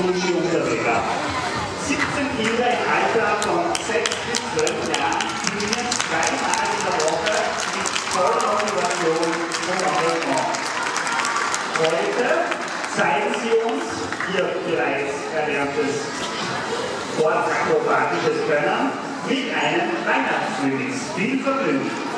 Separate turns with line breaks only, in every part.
Unterweger. 17 Kinder im Alter von 6 bis 12 Jahren trainieren zweimal in der Woche mit voller Motivation und Engagement. Heute zeigen sie uns ihr bereits erlerntes sportakrobatisches Können mit einem Weihnachtsmix. Viel Vergnügen!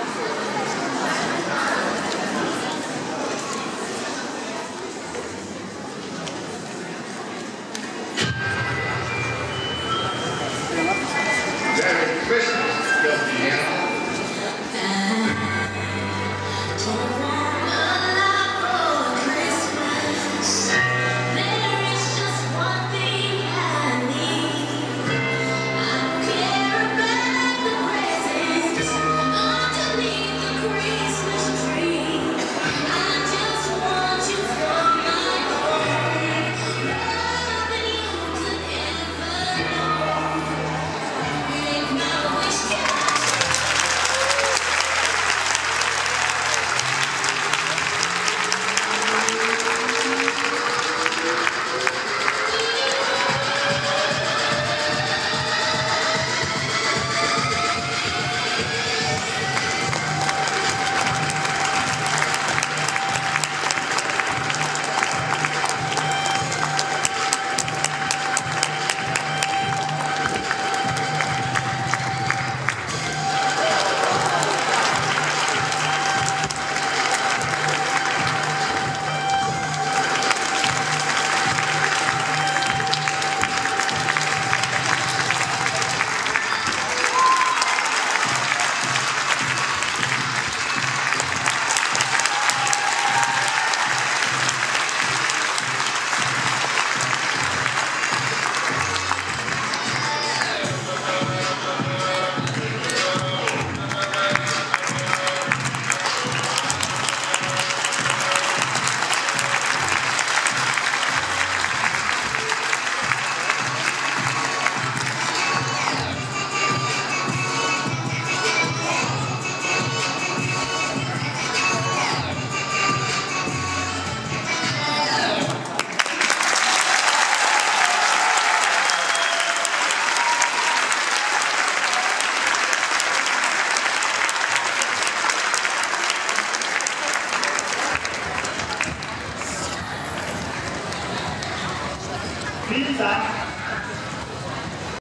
Vielen tá?